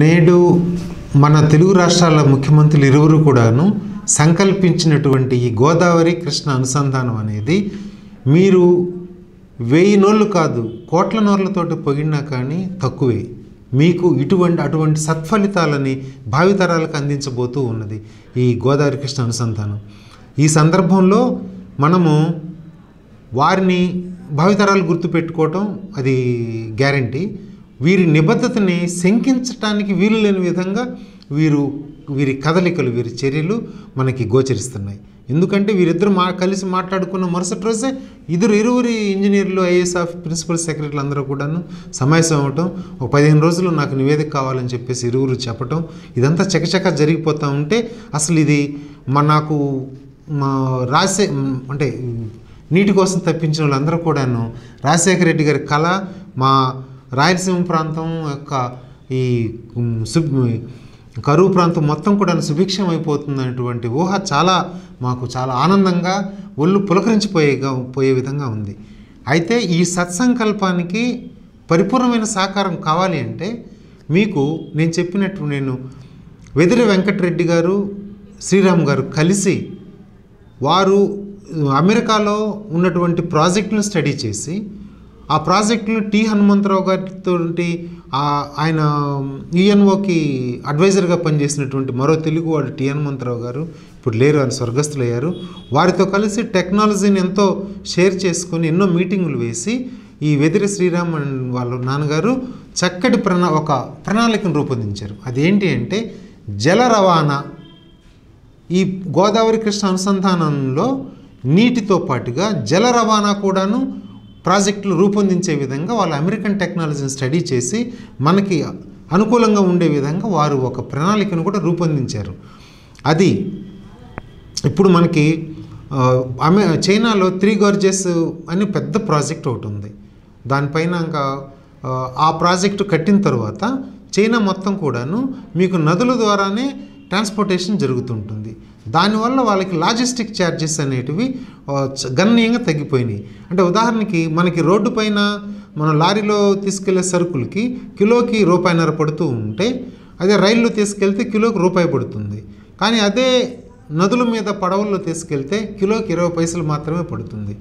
నేడు మన తెలుగు రాష్ట్రాల ముఖ్యమంత్రులు ఇరువురు కూడాను సంకల్పించినటువంటి ఈ గోదావరి కృష్ణ అనుసంధానం అనేది మీరు వెయ్యి నోళ్ళు కాదు కోట్ల నోళ్ళతోటి పొగిడినా కానీ తక్కువే. మీకు ఇటువంటి అటువంటి సత్ఫలితాలని భావితరాలకు అందించబోతూ ఉన్నది ఈ గోదావరి కృష్ణ అనుసంధానం. ఈ సందర్భంలో మనము వారిని భావితరాలు గుర్తుపెట్టుకోవటం అది గ్యారంటీ. వీరి నిబద్ధతని శంకించటానికి వీలు లేని విధంగా వీరు వీరి కదలికలు వీరి చర్యలు మనకి గోచరిస్తున్నాయి. ఎందుకంటే వీరిద్దరు మా కలిసి మాట్లాడుకున్న మరుసటి రోజే ఇద్దరు ఇరువురి ఇంజనీర్లు ఐఏఎస్ ఆఫ్ ప్రిన్సిపల్ సెక్రటరీలు అందరూ కూడాను సమావేశం అవ్వటం ఒక పదిహేను రోజులు నాకు నివేదిక కావాలని చెప్పేసి ఇరువురు చెప్పటం ఇదంతా చకచక జరిగిపోతూ ఉంటే అసలు ఇది మా నాకు మా రాసే అంటే నీటి కోసం తప్పించిన వాళ్ళందరూ కూడాను రాజశేఖర రెడ్డి గారి కళ మా రాయలసీమ ప్రాంతం యొక్క ఈ సుబ్ సు- కరువు ప్రాంతం మొత్తం కూడా సుభిక్షం అయిపోతుందనేటువంటి ఊహ చాలా మాకు చాలా ఆనందంగా ఒళ్ళు పులకరించిపోయేగా పోయే విధంగా ఉంది. అయితే ఈ సత్సంకల్పానికి పరిపూర్ణమైన సహకారం కావాలి అంటే మీకు నేను చెప్పినట్టు నేను వెదిరి వెంకటరెడ్డి గారు శ్రీరామ్ గారు కలిసి వారు అమెరికాలో ఉన్నటువంటి ప్రాజెక్టును స్టడీ చేసి ఆ ప్రాజెక్టును టి హనుమంతరావు గారితో ఆయన ఈఎన్ఓకి అడ్వైజర్గా పనిచేసినటువంటి మరో తెలుగువాడు టి హనుమంతరావు గారు ఇప్పుడు లేరు ఆయన స్వర్గస్థులయ్యారు. వారితో కలిసి టెక్నాలజీని ఎంతో షేర్ చేసుకొని ఎన్నో మీటింగులు వేసి ఈ వెదిరి శ్రీరామ్ వాళ్ళ నాన్నగారు చక్కటి ప్రణా ఒక ప్రణాళికను రూపొందించారు. అదేంటి అంటే జల రవాణా. ఈ గోదావరి కృష్ణ అనుసంధానంలో నీటితో పాటుగా జల రవాణా కూడాను ప్రాజెక్టులు రూపొందించే విధంగా వాళ్ళు అమెరికన్ టెక్నాలజీని స్టడీ చేసి మనకి అనుకూలంగా ఉండే విధంగా వారు ఒక ప్రణాళికను కూడా రూపొందించారు. అది ఇప్పుడు మనకి అమె చైనాలో త్రీ గార్జెస్ అని పెద్ద ప్రాజెక్ట్ ఒకటి ఉంది. దానిపైన ఇంకా ఆ, ఆ ప్రాజెక్టు కట్టిన తర్వాత చైనా మొత్తం కూడాను మీకు నదుల ద్వారానే ట్రాన్స్పోర్టేషన్ జరుగుతుంటుంది. దానివల్ల వాళ్ళకి లాజిస్టిక్ ఛార్జెస్ అనేటివి గణనీయంగా తగ్గిపోయినాయి. అంటే ఉదాహరణకి మనకి రోడ్డు పైన మన లారీలో తీసుకెళ్ళే సరుకులకి కిలోకి రూపాయిన్నర పడుతూ ఉంటే అదే రైల్లో తీసుకెళ్తే కిలోకి రూపాయి పడుతుంది. కానీ అదే నదుల మీద పడవల్లో తీసుకెళ్తే కిలోకి ఇరవై పైసలు మాత్రమే పడుతుంది.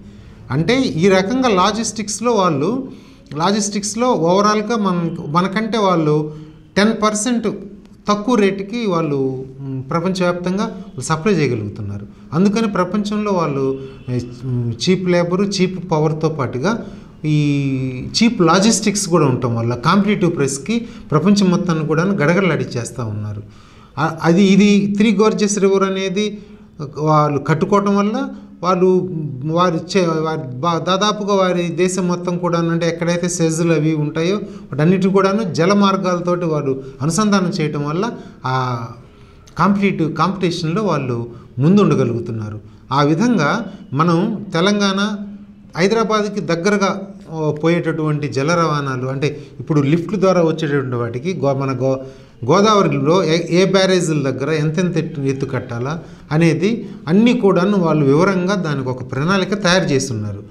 అంటే ఈ రకంగా లాజిస్టిక్స్లో వాళ్ళు లాజిస్టిక్స్లో ఓవరాల్గా మన మనకంటే వాళ్ళు టెన్ పర్సెంట్ తక్కువ రేటుకి వాళ్ళు ప్రపంచవ్యాప్తంగా సప్లై చేయగలుగుతున్నారు. అందుకని ప్రపంచంలో వాళ్ళు చీప్ లేబరు చీప్ పవర్తో పాటుగా ఈ చీప్ లాజిస్టిక్స్ కూడా ఉండటం వల్ల కాంపిటేటివ్ ప్రైస్కి ప్రపంచం మొత్తాన్ని కూడా గడగడలాడిచ్చేస్తూ ఉన్నారు. అది ఇది త్రీ గోర్జెస్ రివర్ అనేది వాళ్ళు కట్టుకోవటం వల్ల వాళ్ళు వారి చే వారి దాదాపుగా వారి దేశం మొత్తం కూడా అంటే ఎక్కడైతే సెజులు అవి ఉంటాయో వాటన్నిటి కూడాను జల మార్గాలతోటి వారు అనుసంధానం చేయటం వల్ల ఆ కాంపిటేటివ్ కాంపిటీషన్లో వాళ్ళు ముందుండగలుగుతున్నారు. ఆ విధంగా మనం తెలంగాణ హైదరాబాద్కి దగ్గరగా పోయేటటువంటి జల రవాణాలు అంటే ఇప్పుడు లిఫ్ట్ ద్వారా వచ్చేటటువంటి వాటికి గో మన గో గోదావరిలో ఏ ఏ బ్యారేజీల దగ్గర ఎంతెంత ఎత్తు ఎత్తు కట్టాలా అనేది అన్నీ కూడాను వాళ్ళు వివరంగా దానికి ఒక ప్రణాళిక తయారు చేస్తున్నారు.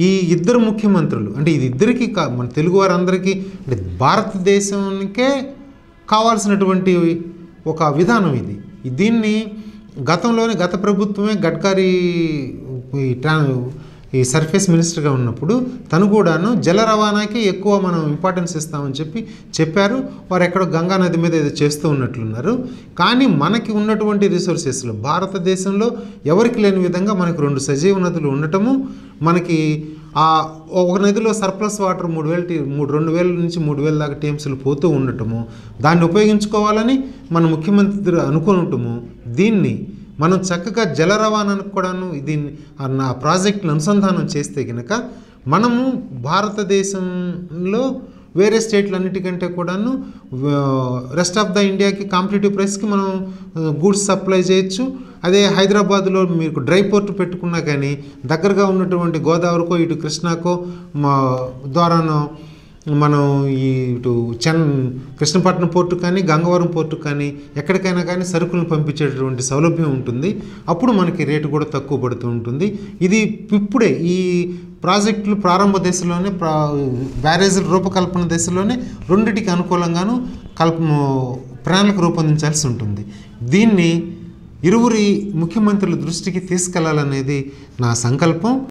ఈ ఇద్దరు ముఖ్యమంత్రులు అంటే ఇది ఇద్దరికి కా మన తెలుగు వారందరికీ అంటే భారతదేశానికే కావాల్సినటువంటి ఒక విధానం ఇది. దీన్ని గతంలోనే గత ప్రభుత్వమే గడ్కరీ ట్రా ఈ సర్ఫేస్ మినిస్టర్గా ఉన్నప్పుడు తను కూడాను జల రవాణాకి ఎక్కువ మనం ఇంపార్టెన్స్ ఇస్తామని చెప్పి చెప్పారు. వారు ఎక్కడో గంగా నది మీద ఏదో చేస్తూ ఉన్నట్లున్నారు. కానీ మనకి ఉన్నటువంటి రిసోర్సెస్లో భారతదేశంలో ఎవరికి లేని విధంగా మనకు రెండు సజీవ నదులు ఉండటము మనకి ఆ ఒక నదిలో సర్ప్లస్ వాటర్ మూడు వేల టీ మూడు రెండు వేల నుంచి మూడు వేల దాకా టీఎంసీలు పోతూ ఉండటము దాన్ని ఉపయోగించుకోవాలని మన ముఖ్యమంత్రి అనుకుంటము. దీన్ని మనం చక్కగా జల రవాణాను కూడాను దీన్ని ఆ నా ప్రాజెక్టులు అనుసంధానం చేస్తే కనుక మనము భారతదేశంలో వేరే స్టేట్లన్నిటికంటే కూడాను రెస్ట్ ఆఫ్ ద ఇండియాకి కాంపిటేటివ్ ప్రైస్కి మనం గూడ్స్ సప్లై చేయొచ్చు. అదే హైదరాబాద్లో మీకు డ్రై పోర్ట్ పెట్టుకున్నా కానీ దగ్గరగా ఉన్నటువంటి గోదావరికో ఇటు కృష్ణాకో ద్వారానో మనం ఈ ఇటు చెన్ కృష్ణపట్నం పోర్టు కానీ గంగవరం పోర్టు కానీ ఎక్కడికైనా కానీ సరుకులను పంపించేటటువంటి సౌలభ్యం ఉంటుంది. అప్పుడు మనకి రేటు కూడా తక్కువ పడుతూ ఉంటుంది. ఇది ఇప్పుడే ఈ ప్రాజెక్టులు ప్రారంభ దశలోనే ప్రా బ్యారేజీల రూపకల్పన దశలోనే రెండిటికి అనుకూలంగాను కల్ప ప్రణాళిక రూపొందించాల్సి ఉంటుంది. దీన్ని ఇరువురి ముఖ్యమంత్రుల దృష్టికి తీసుకెళ్ళాలనేది నా సంకల్పం.